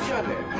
Food be